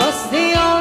Was the only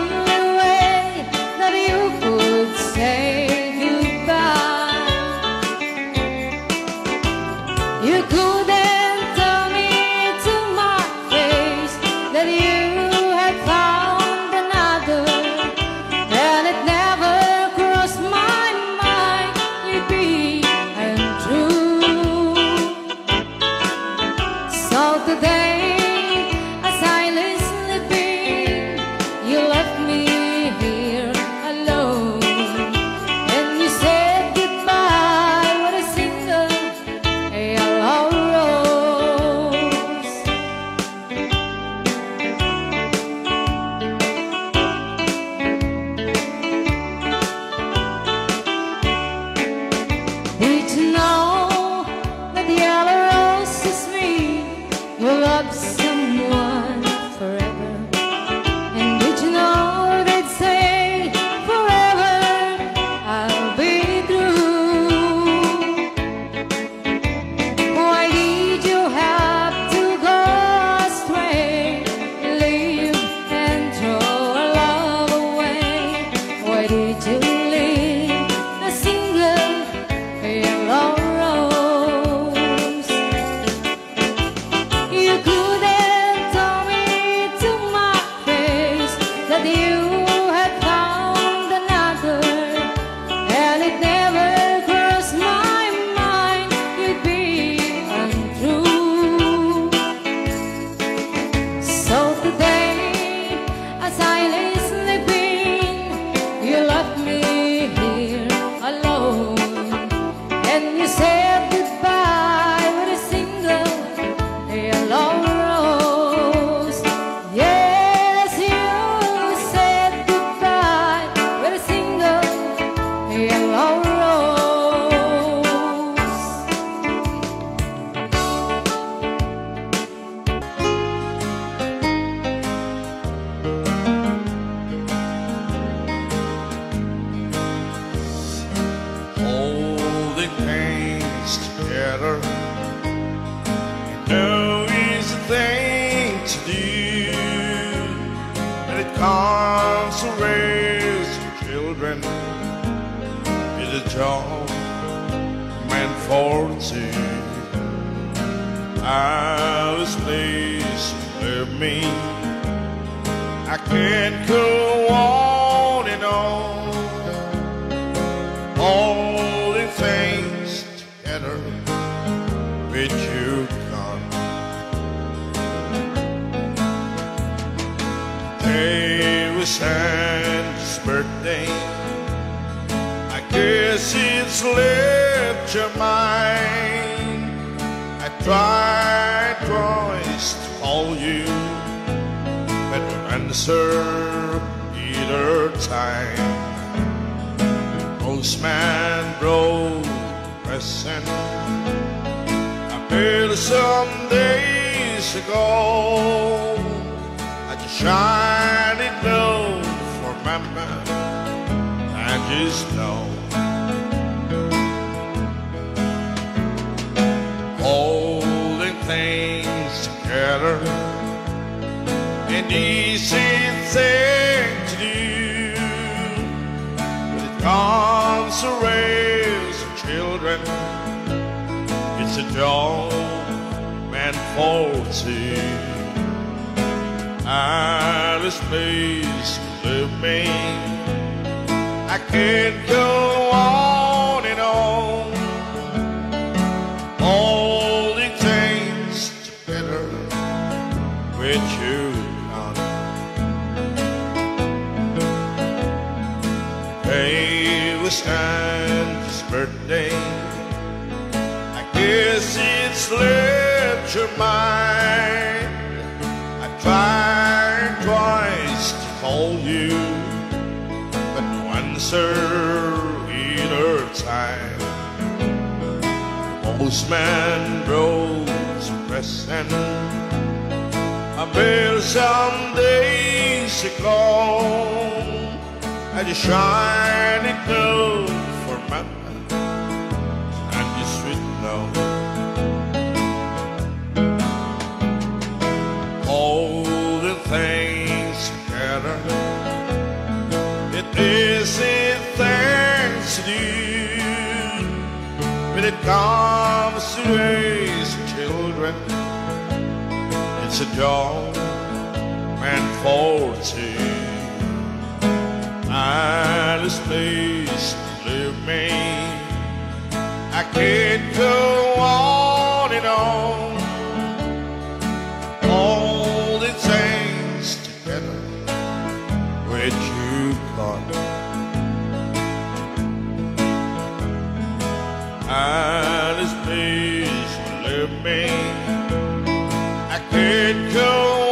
together. You know it's a thing to do when it comes to raising children. It's a job meant for two. Alice, please leave me. I can't go on Today was Sandy's birthday. I guess it slipped your mind. I tried twice to call you, but no answer either time postman brought a present I paid some days ago I just shined just know Holding things together An easy thing to do when it comes to raising children, it's a job meant for two. Alice, please leave me. I can't go on and on, holding things together with you. It was Sandy's birthday. I guess it slipped your mind. Answer either time. Postman brought a present. I met some days ago. I just shine it low that comes to raise children. It's a dawn and this place, believe me, I can't go I could go